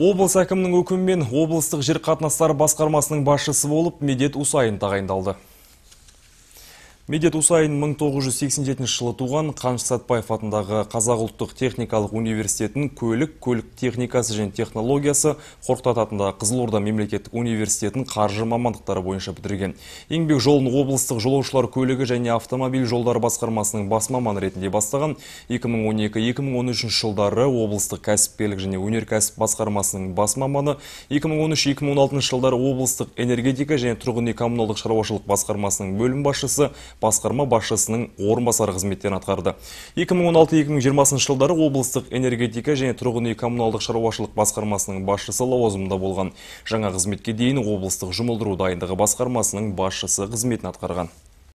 Облыс әкімінің өкімімен облыстық жер қатынастары басқармасының басшысы болып Медет Усайын тағайындалды. Медет Усайын 1987 жылы туған Қаныш Сәтпаев атындағы Қазақ ұлттық техникалық университетін көлік, көлік техникасы және технологиясы, Қорқыт атындағы Қызылорда мемлекеттік университетін қаржы мамандықтары бойынша бітірген. Еңбек жолын облыстық жолаушылар көлігі және автомобиль жолдары басқармасының бас маманы ретінде бастаған 2012-2013 жылдары облыстық кәсіпкерлік және өнеркәсіп басқармасының бас маманы, 2013-2016 жылдары облыстық энергетика және тұрғын үй коммуналдық шаруашылық басқармасының бөлім басшысы басқарма басшысының орынбасары қызметтерін атқарды. 2016-2020 жылдары облыстық энергетика және тұрғын үй коммуналдық шаруашылық басқармасының басшысы лауазымында болған. Жаңа қызметке дейін облыстық жұмылдыру дайындығы басқармасының басшысы қызметін атқарған.